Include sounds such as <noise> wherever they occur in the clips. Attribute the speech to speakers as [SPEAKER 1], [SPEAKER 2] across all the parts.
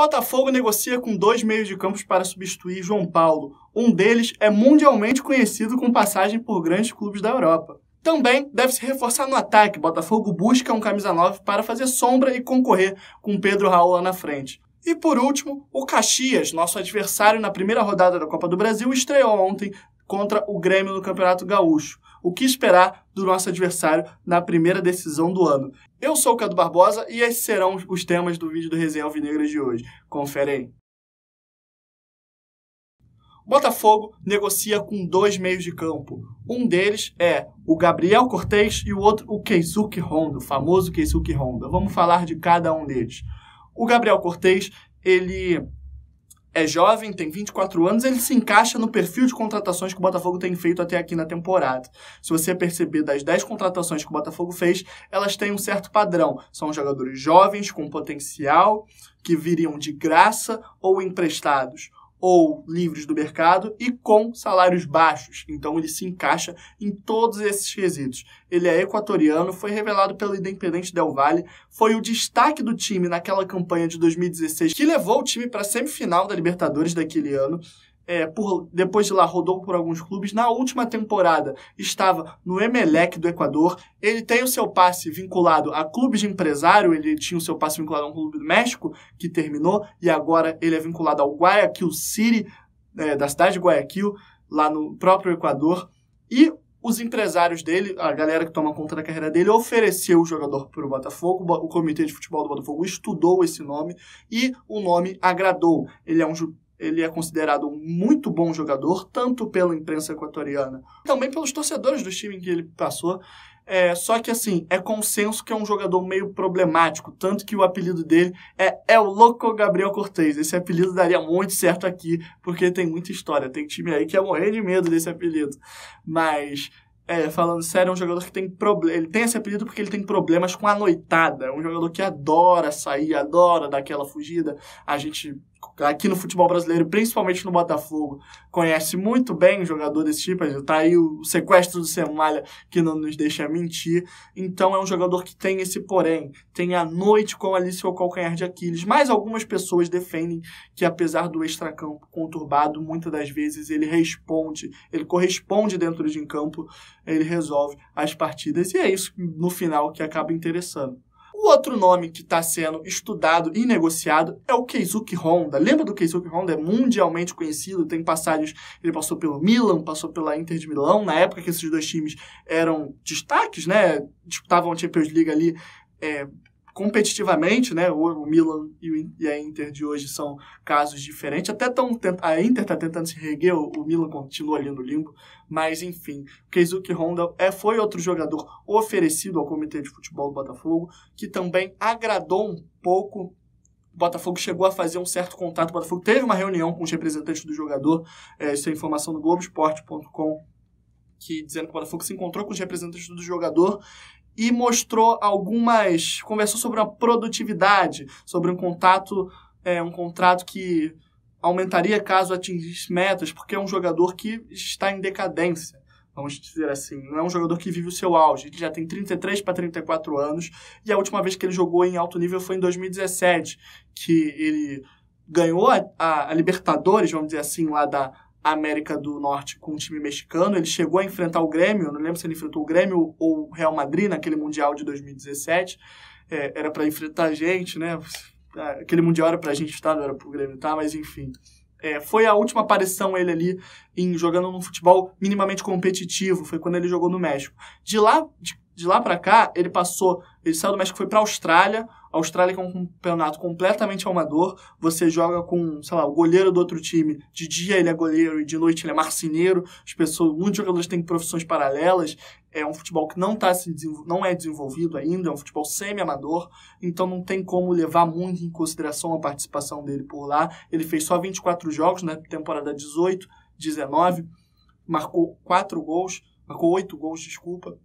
[SPEAKER 1] Botafogo negocia com dois meios de campos para substituir João Paulo. Um deles é mundialmente conhecido com passagem por grandes clubes da Europa. Também deve se reforçar no ataque. Botafogo busca um camisa 9 para fazer sombra e concorrer com Pedro Raul lá na frente. E por último, o Caxias, nosso adversário na primeira rodada da Copa do Brasil, estreou ontem contra o Grêmio no Campeonato Gaúcho. O que esperar do nosso adversário na primeira decisão do ano? Eu sou o Cadu Barbosa e esses serão os temas do vídeo do Resenha Alvinegra de hoje. Confere aí. Botafogo negocia com dois meios de campo. Um deles é o Gabriel Cortez e o outro o Keisuke Honda, o famoso Keisuke Honda. Vamos falar de cada um deles. O Gabriel Cortez, ele é jovem, tem 24 anos, ele se encaixa no perfil de contratações que o Botafogo tem feito até aqui na temporada. Se você perceber das 10 contratações que o Botafogo fez, elas têm um certo padrão. São jogadores jovens, com potencial, que viriam de graça ou emprestados ou livres do mercado e com salários baixos. Então ele se encaixa em todos esses quesitos. Ele é equatoriano, foi revelado pelo Independente Del Valle, foi o destaque do time naquela campanha de 2016 que levou o time para a semifinal da Libertadores daquele ano é, por, depois de lá rodou por alguns clubes. Na última temporada estava no Emelec do Equador. Ele tem o seu passe vinculado a clubes de empresário. Ele tinha o seu passe vinculado a um clube do México que terminou e agora ele é vinculado ao Guayaquil City é, da cidade de Guayaquil lá no próprio Equador. E os empresários dele, a galera que toma conta da carreira dele, ofereceu o jogador para o Botafogo. O comitê de futebol do Botafogo estudou esse nome e o nome agradou. Ele é um ele é considerado um muito bom jogador, tanto pela imprensa equatoriana, também pelos torcedores do time que ele passou. É, só que, assim, é consenso que é um jogador meio problemático, tanto que o apelido dele é É o Louco Gabriel Cortez. Esse apelido daria muito certo aqui, porque tem muita história. Tem time aí que ia morrer de medo desse apelido. Mas é, falando sério, é um jogador que tem problema. Ele tem esse apelido porque ele tem problemas com a noitada. É um jogador que adora sair, adora dar aquela fugida. A gente aqui no futebol brasileiro, principalmente no Botafogo, conhece muito bem jogador desse tipo. Tá aí o sequestro do Semalha, que não nos deixa mentir. Então é um jogador que tem esse porém. Tem a noite com ali seu calcanhar de Aquiles. Mas algumas pessoas defendem que, apesar do extracampo conturbado, muitas das vezes ele responde, ele corresponde dentro de campo, ele resolve as partidas. E é isso, no final, que acaba interessando. Outro nome que está sendo estudado e negociado é o Keisuke Honda. Lembra do Keisuke Honda? É mundialmente conhecido, tem passagens. Ele passou pelo Milan, passou pela Inter de Milão, na época que esses dois times eram destaques, né? Disputavam a Champions League ali é, competitivamente, né? O, Milan e a Inter de hoje são casos diferentes. Até tão, a Inter está tentando se reguer, o Milan continua ali no limbo. Mas, enfim, Keisuke Honda é, foi outro jogador oferecido ao Comitê de Futebol do Botafogo, que também agradou um pouco o Botafogo chegou a fazer um certo contato. O Botafogo teve uma reunião com os representantes do jogador. É, isso é informação do Globoesporte.com, que dizendo que o Botafogo se encontrou com os representantes do jogador e mostrou algumas. conversou sobre a produtividade, sobre um contato, é, um contrato que aumentaria caso atingisse metas, porque é um jogador que está em decadência. Vamos dizer assim, não é um jogador que vive o seu auge. Ele já tem 33 para 34 anos e a última vez que ele jogou em alto nível foi em 2017, que ele ganhou a, a, a Libertadores, vamos dizer assim, lá da, América do Norte com o time mexicano. Ele chegou a enfrentar o Grêmio, não lembro se ele enfrentou o Grêmio ou o Real Madrid naquele Mundial de 2017. É, era para enfrentar a gente, né? Aquele Mundial era para a gente estar, não era para o Grêmio tá? mas enfim. É, foi a última aparição ele ali em jogando num futebol minimamente competitivo, foi quando ele jogou no México. De lá, de, de lá para cá, ele passou, ele saiu do México foi para Austrália, a Austrália que é um campeonato completamente amador. Você joga com, sei lá, o goleiro do outro time. De dia ele é goleiro e de noite ele é marceneiro. As pessoas, muitos jogadores têm profissões paralelas. É um futebol que não, tá se não é desenvolvido ainda, é um futebol semi-amador. Então não tem como levar muito em consideração a participação dele por lá. Ele fez só 24 jogos na né, temporada 18, 19. Marcou 4 gols, marcou 8 gols, desculpa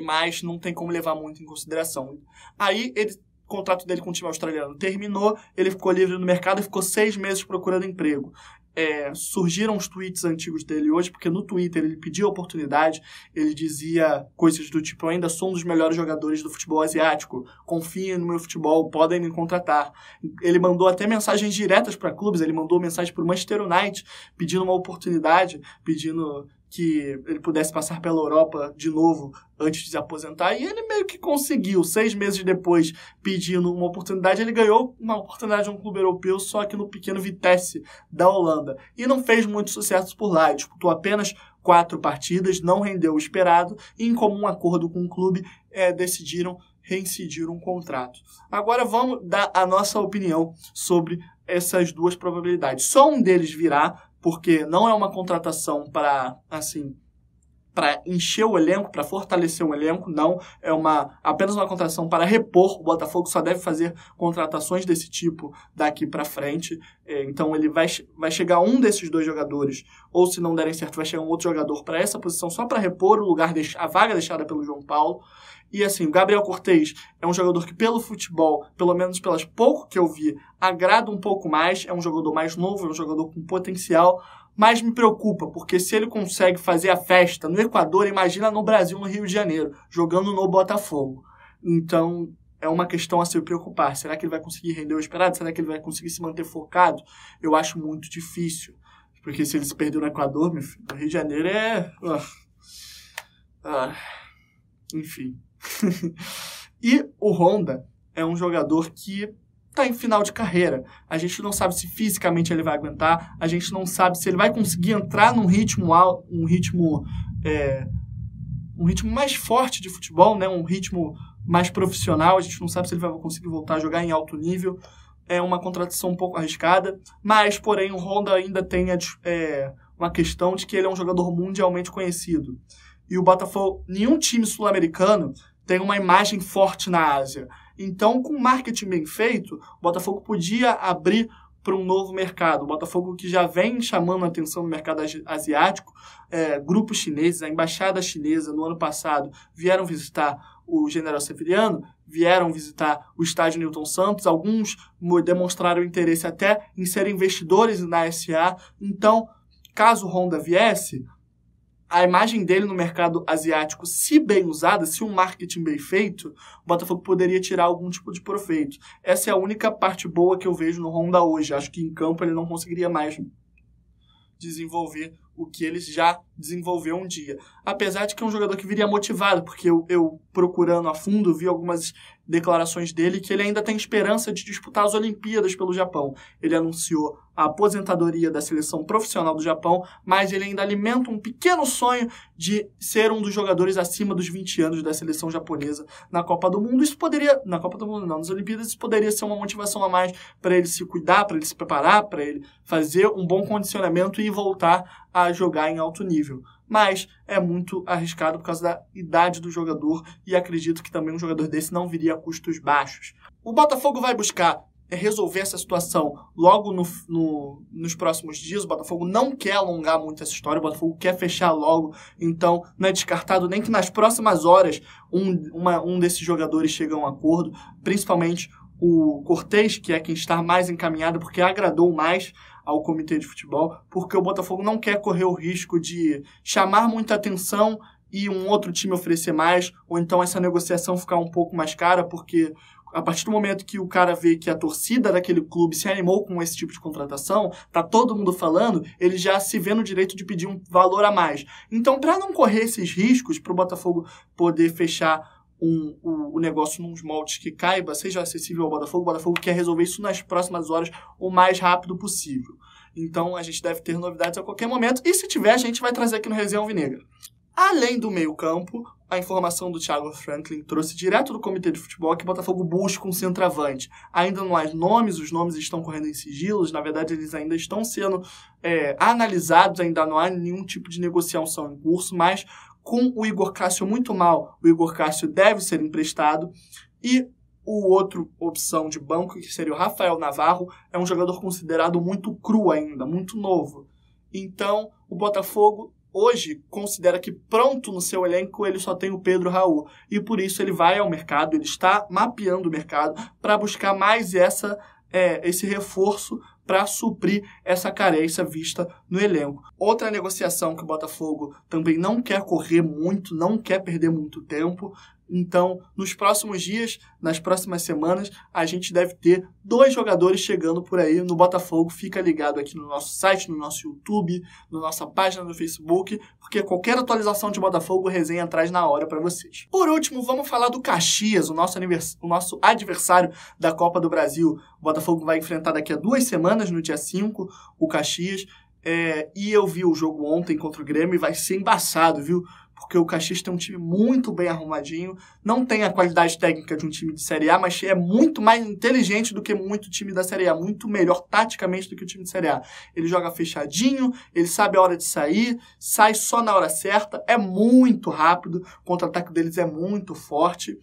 [SPEAKER 1] mas não tem como levar muito em consideração. Aí ele contrato dele com o time australiano terminou, ele ficou livre no mercado e ficou seis meses procurando emprego. é, surgiram os tweets antigos dele hoje, porque no Twitter ele pedia oportunidade, ele dizia coisas do tipo: Eu ainda sou um dos melhores jogadores do futebol asiático, confiem no meu futebol, podem me contratar. Ele mandou até mensagens diretas para clubes, ele mandou mensagem para o Manchester United pedindo uma oportunidade, pedindo que ele pudesse passar pela Europa de novo antes de se aposentar. E ele meio que conseguiu. Seis meses depois, pedindo uma oportunidade, ele ganhou uma oportunidade de um clube europeu, só que no pequeno Vitesse da Holanda. E não fez muito sucesso por lá. Disputou apenas quatro partidas, não rendeu o esperado, e em comum acordo com o clube, é, decidiram reincidir um contrato. Agora vamos dar a nossa opinião sobre essas duas probabilidades. Só um deles virá, porque não é uma contratação para, assim, para encher o elenco, para fortalecer o elenco, não. É uma apenas uma contratação para repor. O Botafogo só deve fazer contratações desse tipo daqui para frente. É, então ele vai, vai chegar um desses dois jogadores, ou se não derem certo, vai chegar um outro jogador para essa posição só para repor o lugar, a vaga deixada pelo João Paulo. E assim, o Gabriel Cortez é um jogador que, pelo futebol, pelo menos pelas pouco que eu vi, agrada um pouco mais. É um jogador mais novo, é um jogador com potencial. Mas me preocupa, porque se ele consegue fazer a festa no Equador, imagina no Brasil, no Rio de Janeiro, jogando no Botafogo. Então, é uma questão a se preocupar. Será que ele vai conseguir render o esperado? Será que ele vai conseguir se manter focado? Eu acho muito difícil. Porque se ele se perder no Equador, meu filho, o Rio de Janeiro é. Enfim. <laughs> e o Honda é um jogador que está em final de carreira. A gente não sabe se fisicamente ele vai aguentar, a gente não sabe se ele vai conseguir entrar num ritmo alto, um ritmo é, um ritmo mais forte de futebol, né? Um ritmo mais profissional. A gente não sabe se ele vai conseguir voltar a jogar em alto nível. É uma contratação um pouco arriscada, mas porém o Honda ainda tem é, uma questão de que ele é um jogador mundialmente conhecido. E o Botafogo, nenhum time sul-americano tem uma imagem forte na Ásia. Então, com marketing bem feito, o Botafogo podia abrir para um novo mercado. O Botafogo que já vem chamando a atenção no mercado asiático, é, grupos chineses, a embaixada chinesa no ano passado vieram visitar o General Severiano, vieram visitar o estádio Newton Santos, alguns demonstraram interesse até em ser investidores na SA. Então, caso Honda viesse, a imagem dele no mercado asiático, se bem usada, se um marketing bem feito, o Botafogo poderia tirar algum tipo de proveito. Essa é a única parte boa que eu vejo no Honda hoje. Acho que em campo ele não conseguiria mais desenvolver o que ele já desenvolveu um dia. Apesar de que é um jogador que viria motivado, porque eu, eu procurando a fundo vi algumas declarações dele que ele ainda tem esperança de disputar as Olimpíadas pelo Japão. Ele anunciou a aposentadoria da seleção profissional do Japão, mas ele ainda alimenta um pequeno sonho de ser um dos jogadores acima dos 20 anos da seleção japonesa na Copa do Mundo. Isso poderia, na Copa do Mundo não, nas Olimpíadas, isso poderia ser uma motivação a mais para ele se cuidar, para ele se preparar, para ele fazer um bom condicionamento e voltar a jogar em alto nível. Mas é muito arriscado por causa da idade do jogador e acredito que também um jogador desse não viria a custos baixos. O Botafogo vai buscar resolver essa situação logo no, no, nos próximos dias. O Botafogo não quer alongar muito essa história, o Botafogo quer fechar logo, então não é descartado nem que nas próximas horas um, uma, um desses jogadores chegue a um acordo, principalmente o Cortez, que é quem está mais encaminhado, porque agradou mais ao comitê de futebol, porque o Botafogo não quer correr o risco de chamar muita atenção e um outro time oferecer mais, ou então essa negociação ficar um pouco mais cara, porque a partir do momento que o cara vê que a torcida daquele clube se animou com esse tipo de contratação, tá todo mundo falando, ele já se vê no direito de pedir um valor a mais. Então, para não correr esses riscos, para o Botafogo poder fechar um, o, o, negócio nos moldes que caiba, seja acessível ao Botafogo. O Botafogo quer resolver isso nas próximas horas o mais rápido possível. Então a gente deve ter novidades a qualquer momento. E se tiver, a gente vai trazer aqui no Resenha Alvinegra. Além do meio-campo, a informação do Thiago Franklin trouxe direto do comitê de futebol que o Botafogo busca um centroavante. Ainda não há nomes, os nomes estão correndo em sigilos, na verdade eles ainda estão sendo é, analisados, ainda não há nenhum tipo de negociação em curso, mas com o Igor Cássio muito mal, o Igor Cássio deve ser emprestado. E o outro opção de banco, que seria o Rafael Navarro, é um jogador considerado muito cru ainda, muito novo. Então, o Botafogo hoje considera que pronto no seu elenco ele só tem o Pedro Raul. E por isso ele vai ao mercado, ele está mapeando o mercado para buscar mais essa é, esse reforço para suprir essa carência vista no elenco. Outra negociação que o Botafogo também não quer correr muito, não quer perder muito tempo, então, nos próximos dias, nas próximas semanas, a gente deve ter dois jogadores chegando por aí no Botafogo. Fica ligado aqui no nosso site, no nosso YouTube, na nossa página no Facebook, porque qualquer atualização de Botafogo, resenha traz na hora para vocês. Por último, vamos falar do Caxias, o nosso, o nosso adversário da Copa do Brasil. O Botafogo vai enfrentar daqui a duas semanas, no dia 5, o Caxias. É, e eu vi o jogo ontem contra o Grêmio e vai ser embaçado, viu? Porque o Caxias tem um time muito bem arrumadinho, não tem a qualidade técnica de um time de Série A, mas é muito mais inteligente do que muito time da Série A, muito melhor taticamente do que o time de Série A. Ele joga fechadinho, ele sabe a hora de sair, sai só na hora certa, é muito rápido, o contra-ataque deles é muito forte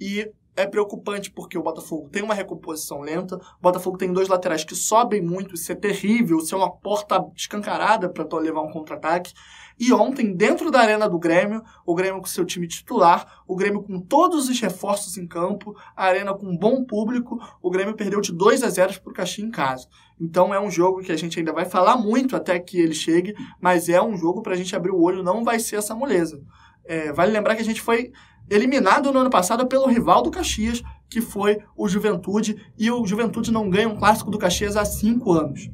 [SPEAKER 1] e é preocupante porque o Botafogo tem uma recomposição lenta, o Botafogo tem dois laterais que sobem muito, isso é terrível, isso é uma porta escancarada para levar um contra-ataque. E ontem, dentro da arena do Grêmio, o Grêmio com seu time titular, o Grêmio com todos os reforços em campo, a arena com um bom público, o Grêmio perdeu de 2 a 0 para o Caxias em casa. Então é um jogo que a gente ainda vai falar muito até que ele chegue, mas é um jogo para a gente abrir o olho, não vai ser essa moleza. É, vale lembrar que a gente foi eliminado no ano passado pelo rival do Caxias, que foi o Juventude, e o Juventude não ganha um clássico do Caxias há cinco anos.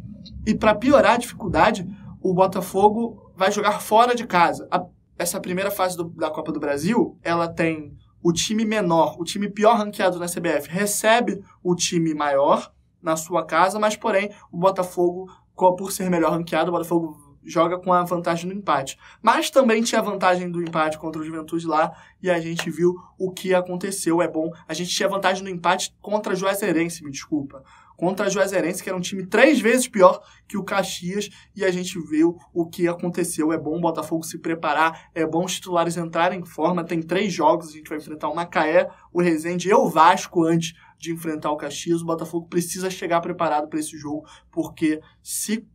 [SPEAKER 1] E para piorar a dificuldade, o Botafogo vai jogar fora de casa. A, essa primeira fase do, da Copa do Brasil, ela tem o time menor, o time pior ranqueado na CBF, recebe o time maior na sua casa, mas porém o Botafogo, por ser melhor ranqueado, o Botafogo joga com a vantagem do empate. Mas também tinha a vantagem do empate contra o Juventude lá e a gente viu o que aconteceu. É bom. A gente tinha vantagem no empate contra a Juazeirense, me desculpa. Contra a Juazeirense, que era um time três vezes pior que o Caxias, e a gente viu o que aconteceu. É bom o Botafogo se preparar, é bom os titulares entrarem em forma. Tem três jogos, a gente vai enfrentar o Macaé, o Resende e o Vasco antes de enfrentar o Caxias. O Botafogo precisa chegar preparado para esse jogo, porque se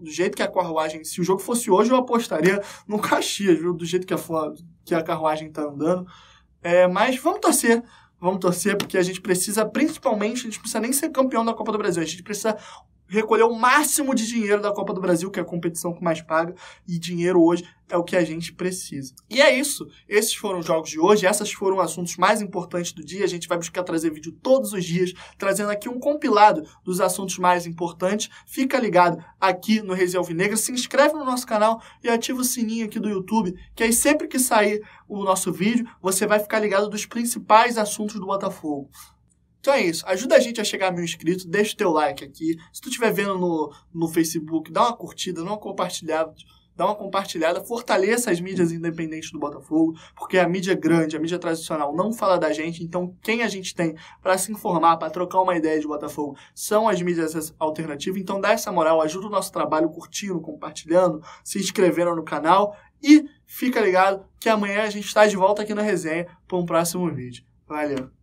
[SPEAKER 1] do jeito que a carruagem, se o jogo fosse hoje, eu apostaria no Caxias, viu? Do jeito que a, que a carruagem está andando. É, mas vamos torcer. Vamos torcer, porque a gente precisa, principalmente, a gente precisa nem ser campeão da Copa do Brasil. A gente precisa recolher o máximo de dinheiro da Copa do Brasil, que é a competição que mais paga, e dinheiro hoje é o que a gente precisa. E é isso. Esses foram os jogos de hoje, esses foram os assuntos mais importantes do dia. A gente vai buscar trazer vídeo todos os dias, trazendo aqui um compilado dos assuntos mais importantes. Fica ligado aqui no Resenha Alvinegra, se inscreve no nosso canal e ativa o sininho aqui do YouTube, que aí sempre que sair o nosso vídeo, você vai ficar ligado dos principais assuntos do Botafogo. Então é isso. Ajuda a gente a chegar a mil inscritos. Deixa o teu like aqui. Se tu estiver vendo no, no Facebook, dá uma curtida, dá uma compartilhada. Dá uma compartilhada, fortaleça as mídias independentes do Botafogo, porque a mídia grande, a mídia tradicional não fala da gente, então quem a gente tem para se informar, para trocar uma ideia de Botafogo, são as mídias alternativas. Então dá essa moral, ajuda o nosso trabalho curtindo, compartilhando, se inscrevendo no canal e fica ligado que amanhã a gente está de volta aqui na resenha para um próximo vídeo. Valeu!